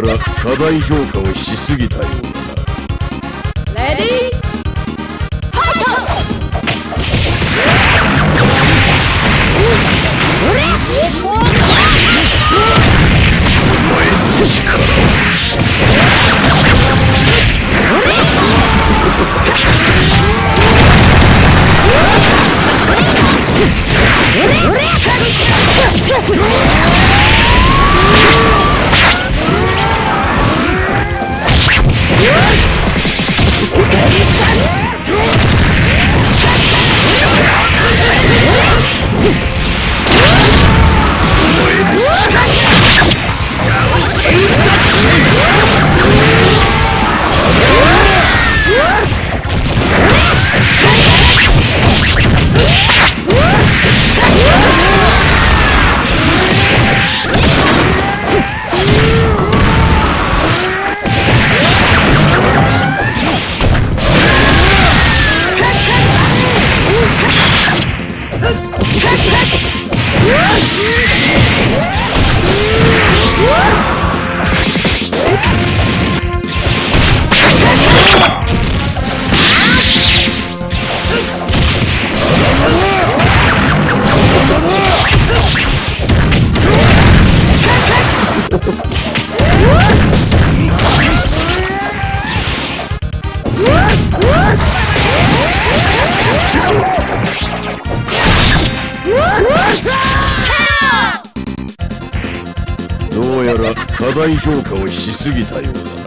ら課題評価をしすぎたようだ。なレディーどうやら課題評価をしすぎたようだ。